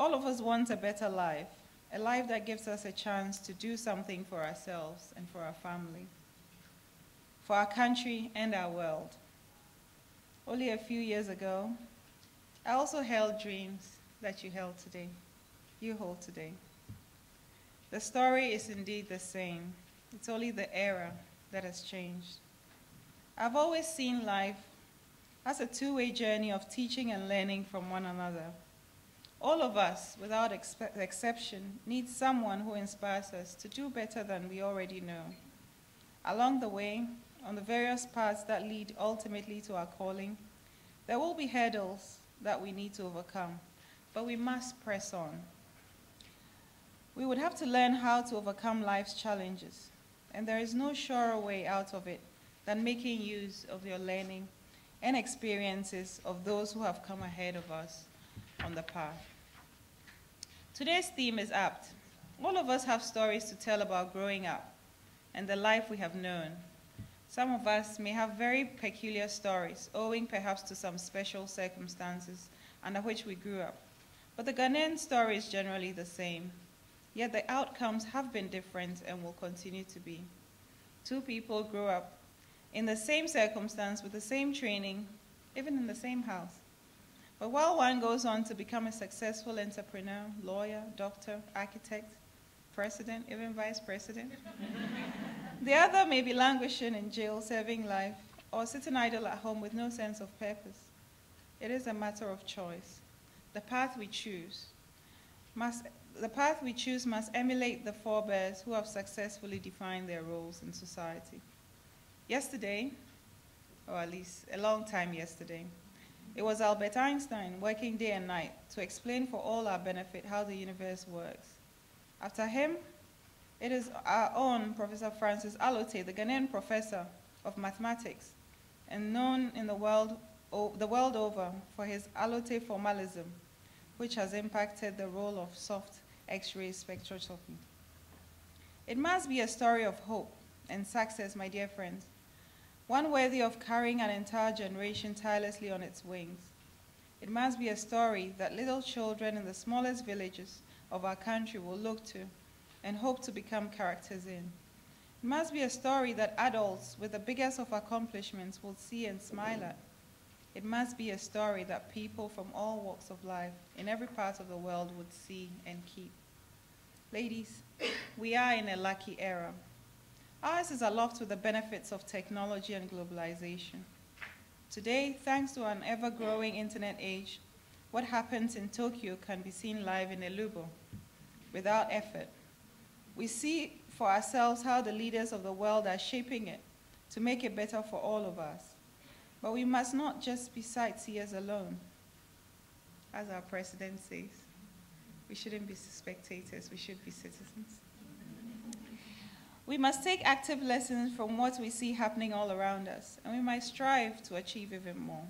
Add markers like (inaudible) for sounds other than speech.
All of us want a better life, a life that gives us a chance to do something for ourselves and for our family, for our country and our world. Only a few years ago, I also held dreams that you held today, you hold today. The story is indeed the same. It's only the era that has changed. I've always seen life as a two-way journey of teaching and learning from one another. All of us, without exception, need someone who inspires us to do better than we already know. Along the way, on the various paths that lead ultimately to our calling, there will be hurdles that we need to overcome, but we must press on. We would have to learn how to overcome life's challenges, and there is no surer way out of it than making use of your learning and experiences of those who have come ahead of us on the path. Today's theme is apt. All of us have stories to tell about growing up and the life we have known. Some of us may have very peculiar stories, owing perhaps to some special circumstances under which we grew up. But the Ghanaian story is generally the same. Yet the outcomes have been different and will continue to be. Two people grew up in the same circumstance with the same training, even in the same house. But while one goes on to become a successful entrepreneur, lawyer, doctor, architect, president, even vice president, (laughs) the other may be languishing in jail, serving life, or sitting idle at home with no sense of purpose. It is a matter of choice. The path we choose must, the path we choose must emulate the forebears who have successfully defined their roles in society. Yesterday, or at least a long time yesterday, it was Albert Einstein working day and night to explain for all our benefit how the universe works. After him, it is our own Professor Francis Allotey, the Ghanaian professor of mathematics, and known in the world, the world over for his Allotey formalism, which has impacted the role of soft X-ray spectroscopy. It must be a story of hope and success, my dear friends, one worthy of carrying an entire generation tirelessly on its wings. It must be a story that little children in the smallest villages of our country will look to and hope to become characters in. It must be a story that adults with the biggest of accomplishments will see and smile at. It must be a story that people from all walks of life in every part of the world would see and keep. Ladies, we are in a lucky era. Ours is aloft with the benefits of technology and globalization. Today, thanks to an ever-growing internet age, what happens in Tokyo can be seen live in Elubo without effort. We see for ourselves how the leaders of the world are shaping it to make it better for all of us. But we must not just be sightseers alone. As our president says, we shouldn't be spectators, we should be citizens. We must take active lessons from what we see happening all around us, and we might strive to achieve even more.